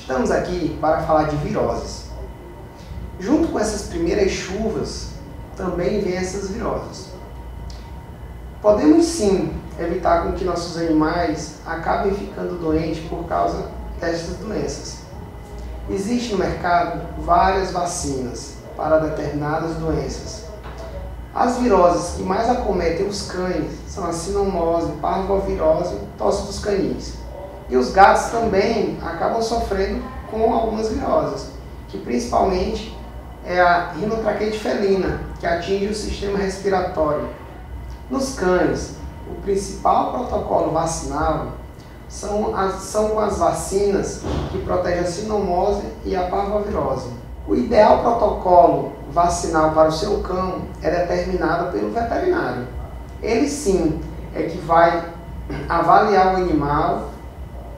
Estamos aqui para falar de viroses. Junto com essas primeiras chuvas, também vem essas viroses. Podemos sim evitar com que nossos animais acabem ficando doentes por causa destas doenças. Existe no mercado várias vacinas para determinadas doenças. As viroses que mais acometem os cães são a sinomose, parvovirose tosse dos canis. E os gatos também acabam sofrendo com algumas viroses, que principalmente é a rinotraqueite felina, que atinge o sistema respiratório. Nos cães, o principal protocolo vacinal são, as, são com as vacinas que protegem a sinomose e a parvovirose. O ideal protocolo vacinal para o seu cão é determinado pelo veterinário. Ele sim é que vai avaliar o animal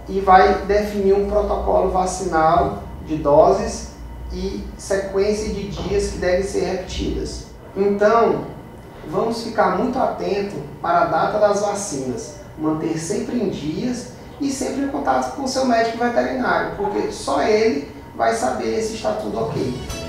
e vai definir um protocolo vacinal de doses e sequência de dias que devem ser repetidas. Então, vamos ficar muito atento para a data das vacinas, manter sempre em dias e sempre em contato com o seu médico veterinário, porque só ele vai saber se está tudo ok.